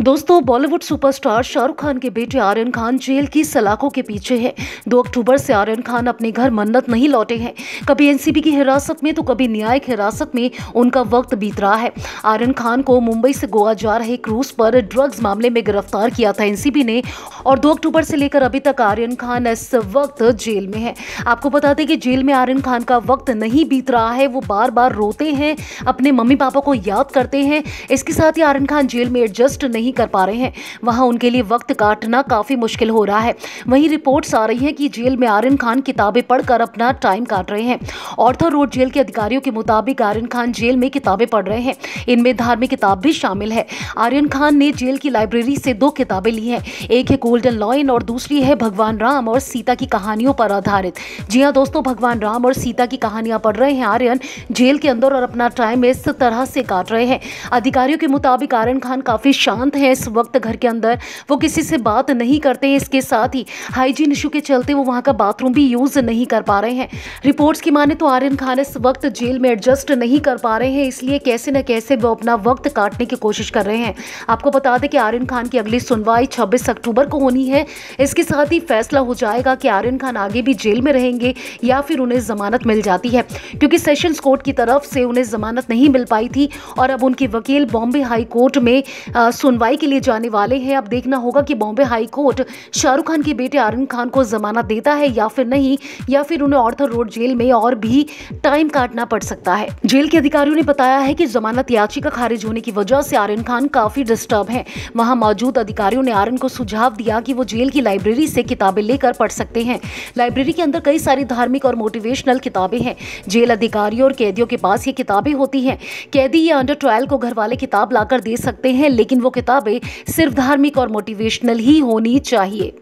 दोस्तों, बॉलीवुड सुपरस्टार शाहरुख खान के बेटे आर्यन खान जेल की सलाखों के पीछे हैं। दो अक्टूबर से आर्यन खान अपने घर मन्नत नहीं लौटे हैं। कभी एनसीबी की हिरासत में तो कभी न्यायिक हिरासत में उनका वक्त बीत रहा है। आर्यन खान को मुंबई से गोवा जा रहे क्रूज पर ड्रग्स मामले में गिरफ़्तार किया था एनसीबी ने, और दो अक्टूबर से लेकर अभी तक आर्यन खान इस वक्त जेल में है। आपको बता दें कि जेल में आर्यन खान का वक्त नहीं बीत रहा है, वो बार बार रोते हैं, अपने मम्मी पापा को याद करते हैं। इसके साथ ही आर्यन खान जेल में एडजस्ट नहीं नहीं कर पा रहे हैं। वहाँ उनके लिए वक्त काटना काफ़ी मुश्किल हो रहा है। वहीं रिपोर्ट्स आ रही हैं कि जेल में आर्यन खान किताबें पढ़कर अपना टाइम काट रहे हैं। ऑर्थर रोड जेल के अधिकारियों के मुताबिक आर्यन खान जेल में किताबें पढ़ रहे हैं। इनमें धार्मिक किताब भी शामिल है। आर्यन खान ने जेल की लाइब्रेरी से दो किताबें ली हैं। एक है गोल्डन लॉइन और दूसरी है भगवान राम और सीता की कहानियों पर आधारित। जी हाँ दोस्तों, भगवान राम और सीता की कहानियाँ पढ़ रहे हैं। आर्यन जेल के अंदर और अपना टाइम इस तरह से काट रहे हैं। अधिकारियों के मुताबिक आर्यन खान काफ़ी शांत हैं इस वक्त घर के अंदर। वो किसी से बात नहीं करते हैं इसके साथ ही। हाइजीन इशू के चलते वो वहाँ का बाथरूम भी यूज़ नहीं कर पा रहे हैं। रिपोर्ट्स की माने तो आर्यन खान इस वक्त जेल में एडजस्ट नहीं कर पा रहे हैं, इसलिए कैसे न कैसे वो अपना वक्त काटने की कोशिश कर रहे हैं। आपको बता दें कि आर्यन खान की अगली सुनवाई छब्बीस अक्टूबर को होनी है। इसके साथ ही फैसला हो जाएगा कि आर्यन खान आगे भी जेल में रहेंगे या फिर उन्हें जमानत मिल जाती है। क्योंकि सेशंस कोर्ट की तरफ़ से उन्हें जमानत नहीं मिल पाई थी और अब उनके वकील बॉम्बे हाई कोर्ट में सुनवाई के लिए जाने वाले हैं। अब देखना होगा कि बॉम्बे हाई कोर्ट शाहरुख खान के बेटे आर्यन खान को जमानत देता है या फिर नहीं, या फिर उन्हें ऑर्थर रोड जेल में और भी टाइम काटना पड़ सकता है। जेल के अधिकारियों ने बताया है कि जमानत याचिका खारिज होने की वजह से आर्यन खान काफ़ी डिस्टर्ब है। वहाँ मौजूद अधिकारियों ने आर्यन को सुझाव दिया कि वो जेल की लाइब्रेरी से किताबें लेकर पढ़ सकते हैं। लाइब्रेरी के अंदर कई सारी धार्मिक और मोटिवेशनल किताबें हैं। जेल अधिकारियों और कैदियों के पास ये किताबें होती हैं। कैदी या अंडर ट्रायल को घर वाले किताब लाकर दे सकते हैं, लेकिन वो किताबें सिर्फ़ धार्मिक और मोटिवेशनल ही होनी चाहिए।